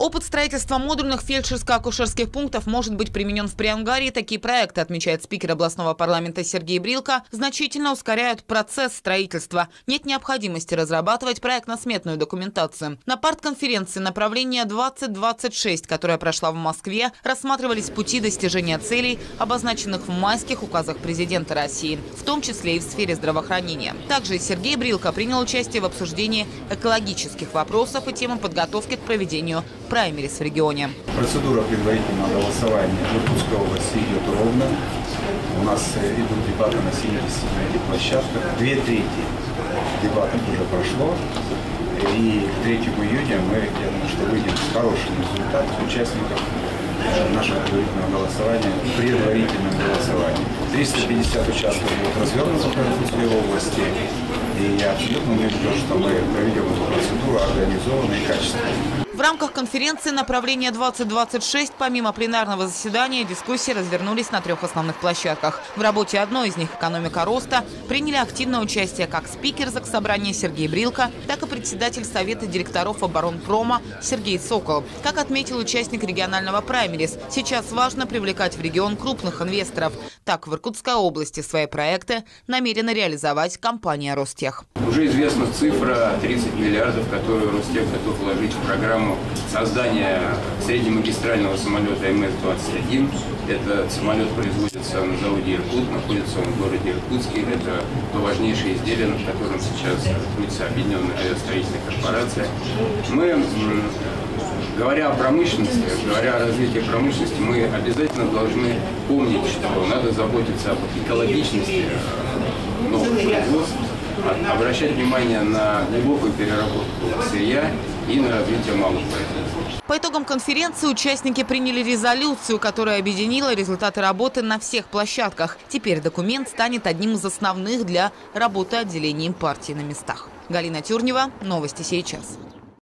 Опыт строительства модульных фельдшерско-акушерских пунктов может быть применен в Приангарии. Такие проекты, отмечает спикер областного парламента Сергей Брилко, значительно ускоряют процесс строительства. Нет необходимости разрабатывать проектно-сметную документацию. На партконференции направления 2026, которая прошла в Москве, рассматривались пути достижения целей, обозначенных в майских указах президента России, в том числе и в сфере здравоохранения. Также Сергей Брилко принял участие в обсуждении экологических вопросов и темы подготовки к проведению праймерис в регионе. Процедура предварительного голосования в Иркутской области идет ровно. У нас э, идут дебаты на 79 площадках. Две трети дебатов уже прошло. И к 3 июня мы, я думаю, что выйдем с хорошим результатом участников нашего предварительного голосования, предварительном голосовании. 350 участков будут развернуты в Иркутской области. И я абсолютно уверен, что мы проведем эту процедуру организованно и качественно. В рамках конференции «Направление 2026» помимо пленарного заседания дискуссии развернулись на трех основных площадках. В работе одной из них «Экономика роста» приняли активное участие как спикер Заксобрания Сергей Брилко, так и председатель Совета директоров оборонпрома Сергей Сокол. Как отметил участник регионального праймерис, сейчас важно привлекать в регион крупных инвесторов. Так, в Иркутской области свои проекты намерена реализовать компания «Ростех». Уже известна цифра 30 миллиардов, которую Ростех готов вложить в программу создания среднемагистрального самолета МС-21. Этот самолет производится на заводе Иркут, находится он в городе Иркутске. Это то важнейшее изделие, над которым сейчас трудится Объединенная авиастроительная корпорация. Мы, говоря о промышленности, говоря о развитии промышленности, мы обязательно должны помнить, что надо заботиться об экологичности новых производств, обращать внимание на глубокую переработку сырья и на развитие малых производств. По итогам конференции участники приняли резолюцию, которая объединила результаты работы на всех площадках. Теперь документ станет одним из основных для работы отделений партии на местах. Галина Тюрнева. Новости сейчас.